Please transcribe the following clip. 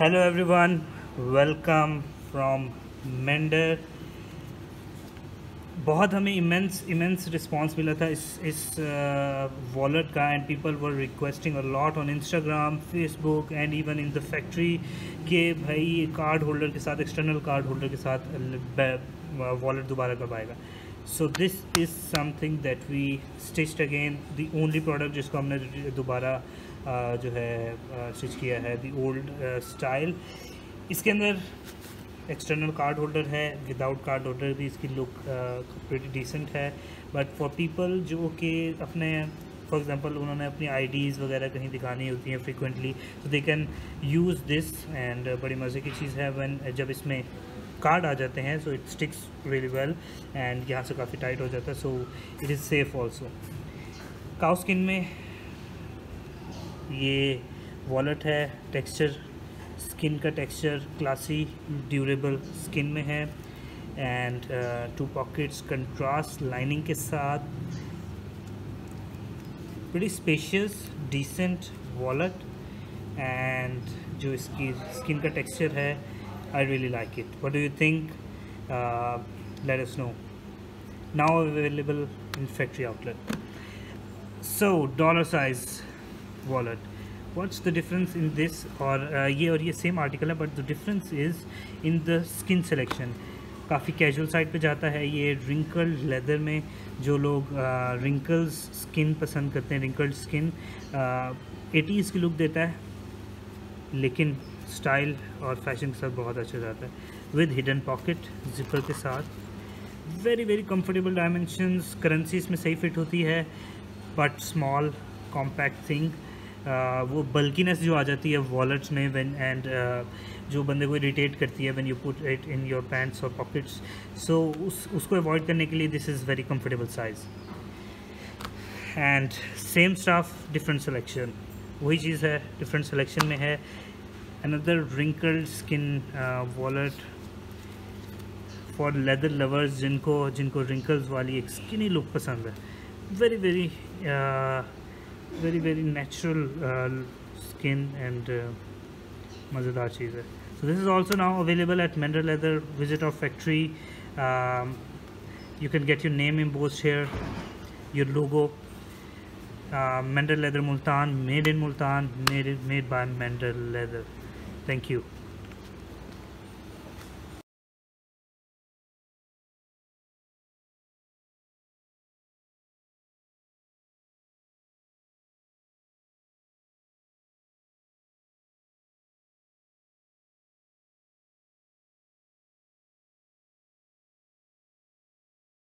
Hello everyone welcome from Mender बहुत हमें immense immense response मिला था इस इस वॉलेट uh, का and people were requesting a lot on Instagram Facebook and even in the factory के भाई कार्ड होल्डर के साथ एक्सटर्नल कार्ड होल्डर के साथ वॉलेट दोबारा करवाएगा। So this is something that we stitched again the only product जिसको हमने दोबारा जो है स्टिच किया है दी ओल्ड स्टाइल इसके अंदर एक्सटर्नल कार्ड होल्डर है विदाउट कार्ड होल्डर भी इसकी लुक प्रीटी डिसेंट है. बट फॉर पीपल जो कि अपने फॉर एग्जांपल उन्होंने अपनी आईडीज़ वगैरह कहीं दिखानी होती हैं फ्रिक्वेंटली तो they can use this and बड़ी मज़े की चीज़ है वन जब इसमें कार्ड आ जाते हैं so it sticks really well and यहाँ से काफ़ी टाइट हो जाता है so it is safe also cow skin में ये वॉलेट है टेक्सचर स्किन का टेक्सचर क्लासी ड्यूरेबल स्किन में है and two pockets contrast lining के साथ। बड़ी स्पेशियस डिसेंट वॉलेट एंड जो इसकी स्किन का टेक्सचर है I really like it what do you think let us know now available in factory outlet so dollar size wallet what's the difference in this? और ये और ये same article है but the difference is in the skin selection काफ़ी casual side पे जाता है ये रिंकल्ड लेदर में जो लोग रिंकल्स uh, स्किन पसंद करते हैं रिंकल्ड स्किन एटीज़ की लुक देता है लेकिन स्टाइल और फ़ैशन के साथ बहुत अच्छा जाता है। विद हिडन पॉकेट जिपर के साथ। Very very comfortable dimensions currency इसमें सही फिट होती है बट स्मॉल कॉम्पैक्ट थिंग वो बल्कीनेस जो आ जाती है वॉलेट्स में वन एंड जो बंदे को इरिटेट करती है when you put it in your pants और पॉकेट्स सो उस, उसको अवॉइड करने के लिए this is very comfortable size and same stuff different selection वही चीज़ है डिफरेंट सिलेक्शन में है. Another wrinkled skin wallet for leather lovers जिनको जिनको रिंकल्स वाली एक स्किनी लुक पसंद है. Very very very very natural uh, skin and uh, मज़ेदार चीज़ है so this is also now available at Mender Leather visit our factory um, you can get your name embossed here your logo uh, Mender Leather Multan made in Multan made, made by Mender Leather thank you